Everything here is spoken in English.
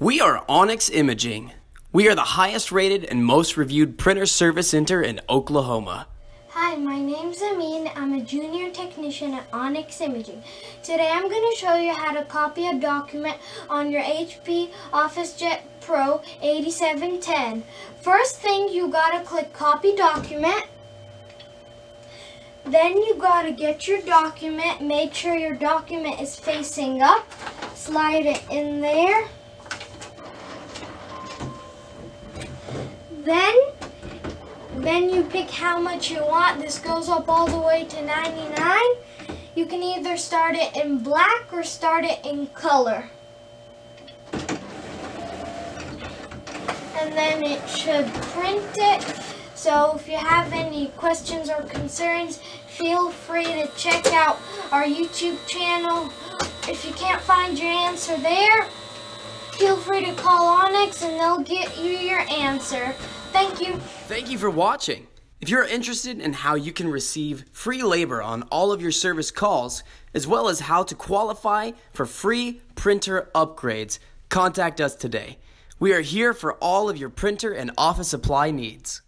We are Onyx Imaging. We are the highest rated and most reviewed printer service center in Oklahoma. Hi, my name's Amin. I'm a junior technician at Onyx Imaging. Today I'm going to show you how to copy a document on your HP OfficeJet Pro 8710. First thing, you gotta click copy document. Then you gotta get your document, make sure your document is facing up, slide it in there. Then, then you pick how much you want. This goes up all the way to 99. You can either start it in black or start it in color. And then it should print it. So if you have any questions or concerns, feel free to check out our YouTube channel. If you can't find your answer there, feel free to call Onyx and they'll get you your answer. Thank you. Thank you for watching. If you're interested in how you can receive free labor on all of your service calls, as well as how to qualify for free printer upgrades, contact us today. We are here for all of your printer and office supply needs.